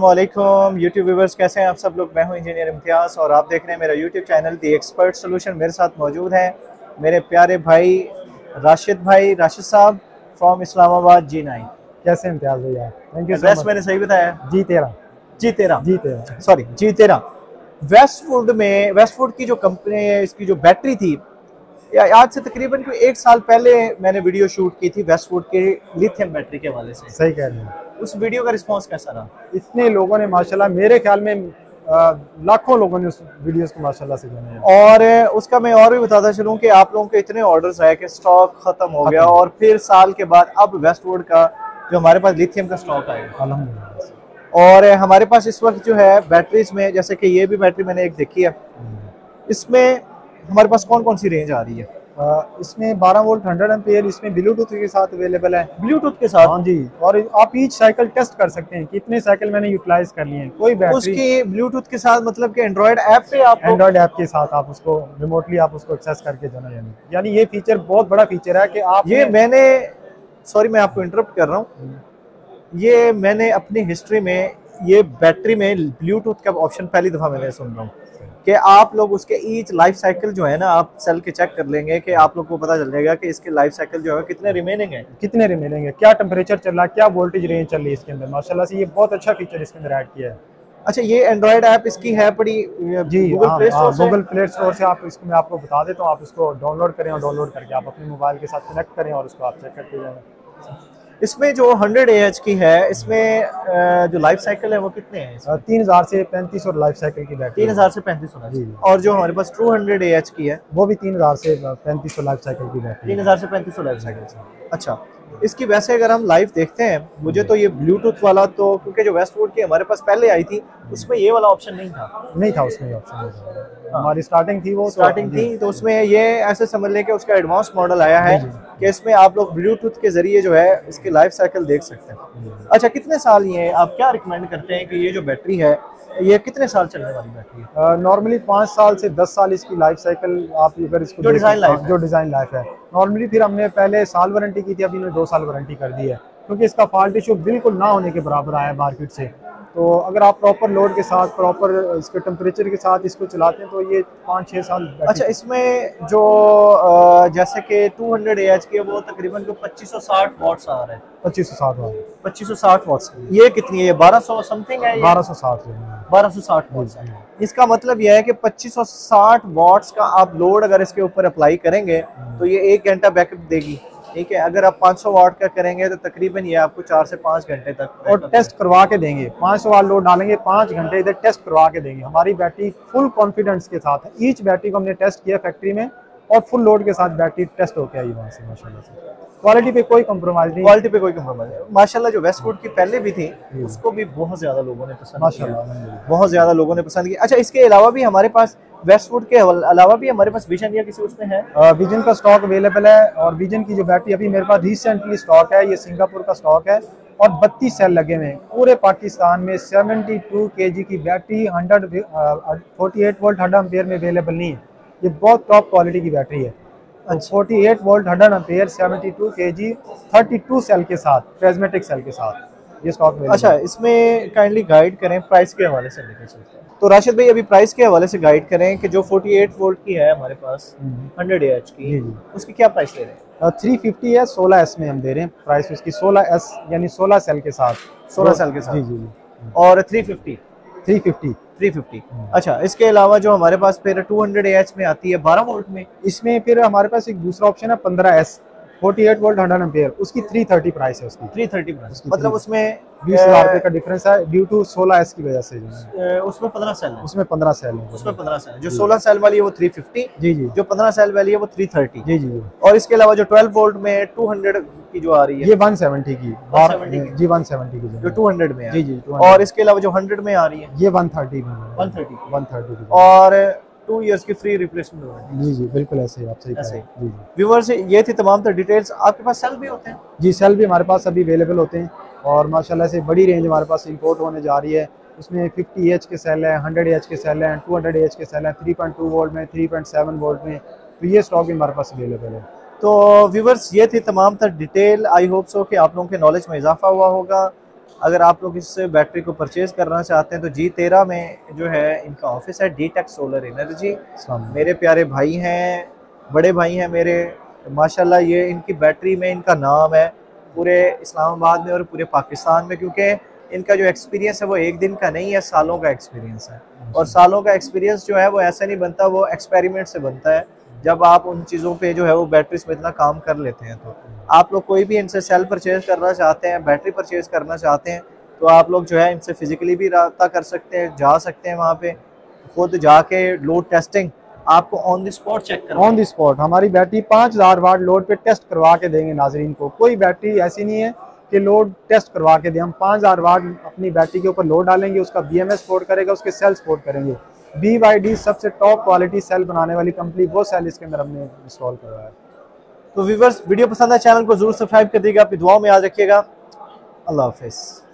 वालेकुम YouTube viewers कैसे हैं आप सब लोग? मैं हूँ इंजीनियर इम्तियाज़ और आप देख रहे हैं मेरा YouTube channel the expert solution मेरे साथ मौजूद हैं मेरे प्यारे भाई राशिद भाई राशिद साहब फ्रॉम इस्लामाबाद जी नाइन। कैसे इम्तियाज़ भैया? थैंक यू एड्रेस मैंने सही बताया? जी तेरह। जी तेरह। जी तेरह। सॉरी जी तेरह। वेस्टवुड में वेस्टवुड की जो कंपनी है इसकी जो बैटरी थी आज से तकरीबन कोई एक साल पहले मैंने वीडियो शूट की थी वेस्टवुड के लिथियम बैटरी के हवाले से। सही कह रहे हैं। उस वीडियो का रिस्पांस कैसा रहा? इतने लोगों ने माशाल्लाह मेरे ख्याल में लाखों लोगों ने उस वीडियोस को माशाल्लाह से जाना और उसका मैं और भी बताता चलूँ कि आप लोगों के इतने ऑर्डर्स आए कि स्टॉक खत्म हो गया और फिर साल के बाद अब वेस्टवुड का जो हमारे पास लिथियम का स्टॉक आएगा अल्हम्दुलिल्लाह। और हमारे पास इस वक्त जो है बैटरीज में जैसे कि ये भी बैटरी मैंने एक देखी है इसमें हमारे पास कौन कौन सी रेंज आ रही है? इसमें 12 वोल्ट 100 एम्पियर इसमें ब्लूटूथ के साथ अवेलेबल है। ब्लूटूथ के साथ? हाँ जी और आप ईच साइकिल टेस्ट कर सकते हैं कितने साइकिल मैंने यूटिलाइज कर लिए हैं। कोई बैटरी उसकी ब्लूटूथ के साथ मतलब कि एंड्रॉयड ऐप पे आप एंड्रॉइड ऐप के साथ आप उसको रिमोटली आप उसको एक्सेस करके जो है। ना यानी यानी ये फीचर बहुत बड़ा फीचर है कि आप ये मैंने सॉरी मैं आपको इंटरप्ट कर रहा हूँ। ये मैंने अपनी हिस्ट्री में ये बैटरी में ब्लूटूथ का ऑप्शन पहली दफ़ा मैंने सुन रहा हूँ। कि आप लोग उसके ईच लाइफ साइकिल जो है ना आप सेल के चेक कर लेंगे कि आप लोग को पता चल जाएगा कि इसके लाइफ साइकिल जो है कितने रिमेनिंग है। कितने रिमेनिंग है? क्या टेम्परेचर चल रहा है? क्या वोल्टेज रेंज चल रही है इसके अंदर? माशाल्लाह से ये बहुत अच्छा फीचर इसके अंदर ऐड किया है। अच्छा ये एंड्रॉयड ऐप इसकी है बड़ी जी गूगल प्ले स्टोर से? गूगल प्ले स्टोर से आप इसको मैं आपको बता देता हूँ आप इसको डाउनलोड करें और डाउनलोड करके आप अपने मोबाइल के साथ कनेक्ट करें और उसको आप चेक करते जाएँ। इसमें जो 100 एच की है इसमें जो लाइफ साइकिल है वो कितने हैं तीन हज़ार से पैंतीस और लाइफ साइकिल की बैटरी। तीन हज़ार से पैंतीस होना और जो हमारे पास टू हंड्रेड एच की है? वो भी तीन हज़ार से पैंतीस लाइफ साइकिल की बैटरी तीन हज़ार से पैंतीस लाइफ साइकिल अच्छा इसकी वैसे अगर हम लाइव देखते हैं मुझे तो ये ब्लूटूथ वाला तो क्योंकि जो वेस्टवुड की हमारे पास पहले आई थी उसमें ये वाला ऑप्शन नहीं था। नहीं था उसमें ऑप्शन हमारी स्टार्टिंग थी वो तो- स्टार्टिंग थी तो उसमें ये ऐसे समझ लें कि उसका एडवांस मॉडल आया है। कि इसमें आप लोग ब्लूटूथ के ज़रिए जो है इसकी लाइफ साइकिल देख सकते हैं। अच्छा कितने साल ये आप क्या रिकमेंड करते हैं कि ये जो बैटरी है ये कितने साल चलने वाली बैटरी है? नॉर्मली पाँच साल से दस साल इसकी लाइफ साइकिल आप अगर इसको जो हाँ, है। जो डिज़ाइन लाइफ है। नॉर्मली फिर हमने पहले साल वारंटी की थी अभी इन्होंने दो साल वारंटी कर दी है क्योंकि इसका फॉल्ट इशू बिल्कुल ना होने के बराबर आया है मार्केट से। तो अगर आप प्रॉपर लोड के साथ प्रॉपर इसके टेम्परेचर के साथ इसको चलाते हैं तो ये पाँच छः साल अच्छा इसमें जो जैसे कि 200 हंड्रेड एच के वो तकरीबन को 2560 वॉट्स आ रहे हैं। पच्चीस सौ साठ वाली 2560 वॉट्स ये कितनी है? ये 1200 समथिंग है बारह सौ साठ 1260 वॉट्स है। इसका मतलब यह है कि 2560 वॉट्स का आप लोड अगर इसके ऊपर अप्लाई करेंगे तो ये एक घंटा बैकअप देगी ठीक है? अगर आप 500 वाट का करेंगे तो तकरीबन ये आपको चार से पाँच घंटे तक और टेस्ट करवा के देंगे। पाँच सौ वाट लोड डालेंगे पाँच घंटे इधर टेस्ट करवा के देंगे। हमारी बैटरी फुल कॉन्फिडेंस के साथ है। ईच बैटरी को हमने टेस्ट किया फैक्ट्री में। और फुल लोड के साथ बैटरी टेस्ट होके आई वहाँ से माशाल्लाह से। क्वालिटी पे कोई कॉम्प्रोमाइज नहीं। क्वालिटी पे कोई कम्प्रोमाइज नहीं। माशाल्लाह जो वेस्टवुड की पहले भी थी उसको भी बहुत ज़्यादा लोगों ने पसंद किया। माशाल्लाह बहुत ज़्यादा लोगों ने पसंद किया। अच्छा इसके अलावा भी हमारे पास वेस्टवुड के अलावा भी हमारे पास विजन या किसी उसमें है? विजन का स्टॉक अवेलेबल है और विजन की जो बैटरी अभी मेरे पास रिसेंटली स्टॉक है ये सिंगापुर का स्टॉक है और बत्तीस सेल लगे हुए हैं। पूरे पाकिस्तान में 72 टू की battery hundred forty eight volt hundred ampere में अवेलेबल नहीं है। ये बहुत टॉप क्वालिटी की बैटरी है। Forty eight volt hundred ampere seventy two के जी थर्टी टू सेल के साथ प्रेजमेटिक सेल के साथ ये स्टॉक में अच्छा इसमें काइंडली गाइड करें प्राइस के हवाले से लेकर चलते हैं। तो राशिद भाई अभी प्राइस के हवाले से गाइड करें कि जो 48 वोल्ट की है हमारे पास 100 एच की जी, जी। उसकी क्या प्राइस ले रहे हैं? थ्री फिफ्टी है सोलह एस में हम दे रहे हैं प्राइस उसकी सोलह एस यानी सोलह सेल के साथ। 16 सेल के साथ। जी जी जी। और 350 थ्री फिफ्टी 350 अच्छा इसके अलावा जो हमारे पास फिर 200 एच में आती है 12 वोल्ट में इसमें फिर हमारे पास एक दूसरा ऑप्शन है पंद्रह S forty eight volt hundred ampere उसकी थ्री थर्टी प्राइस है उसकी। 330 प्राइस मतलब उसमें बीस हज़ार रुपए का डिफरेंस है ड्यू टू सोलह एस की वजह से जो। उसमें 15 सेल है। उसमें पंद्रह सेल है। उसमें 15 सेल जो 16 सेल वाली है वो 350 जी जी। जो 15 सेल वाली है वो थ्री जी जी जी। और इसके अलावा जो 12 वोल्ट में 200 की जो आ रही है। ये वन सेवेंटी की। 170 की। जी वन सेवेंटी की जो जो 200 में है। जी जी और इसके अलावा जो 100 में आ रही है? ये वन थर्टी में 130 वन थर्टी की। और टू इयर्स की फ्री रिप्लेसमेंट वारंटी जी जी बिल्कुल ऐसे ही आप सही ऐसे रहे जी जी। व्यूवर्स ये थी तमाम तर डिटेल्स आपके पास सेल भी होते हैं? जी सेल भी हमारे पास अभी अवेलेबल होते हैं। और माशाल्लाह से बड़ी रेंज हमारे पास इंपोर्ट होने जा रही है। उसमें 50 एच के सेल है 100 एच के सेल हैं 200 एच के सेल हैं 3.2 वोल्ट में 3.7 वोल्ट में। तो ये स्टॉक भी हमारे पास अवेलेबल है। तो व्यूवर्स ये थी तमाम तर डिटेल आई होप सो कि आप लोगों के नॉलेज में इजाफा हुआ होगा। अगर आप लोग इस बैटरी को परचेज करना चाहते हैं तो जी तेरह में जो है इनका ऑफ़िस है डी टेक सोलर एनर्जी मेरे प्यारे भाई हैं बड़े भाई हैं मेरे। माशाल्लाह ये इनकी बैटरी में इनका नाम है पूरे इस्लामाबाद में और पूरे पाकिस्तान में क्योंकि इनका जो एक्सपीरियंस है वो एक दिन का नहीं है सालों का एक्सपीरियंस है। और सालों का एक्सपीरियंस जो है वो ऐसा नहीं बनता वो एक्सपेरिमेंट से बनता है। जब आप उन चीज़ों पे जो है वो बैटरीज में इतना काम कर लेते हैं तो आप लोग कोई भी इनसे सेल परचेज करना चाहते हैं बैटरी परचेज करना चाहते हैं तो आप लोग जो है इनसे फिजिकली भी रहा कर सकते हैं जा सकते हैं वहाँ पे। खुद जाके लोड टेस्टिंग आपको ऑन द स्पॉट चेक कर ऑन द स्पॉट हमारी बैटरी पाँच हज़ार वाट लोड पे टेस्ट करवा के देंगे नाजरीन को। कोई बैटरी ऐसी नहीं है कि लोड टेस्ट करवा के दें। हम पाँच हज़ार वाट अपनी बैटरी के ऊपर लोड डालेंगे उसका बी एम एस सपोर्ट करेगा उसके सेल सपोर्ट करेंगे। डी सबसे टॉप क्वालिटी सेल बनाने वाली कंपनी वो सेल इसके अंदर हमने इंस्टॉल करवाया तो व्यूवर्स वीडियो पसंद है चैनल को ज़रूर सब्सक्राइब कर दीजिएगा, अपनी दुआओं में याद रखिएगा। अल्लाह हाफिज़।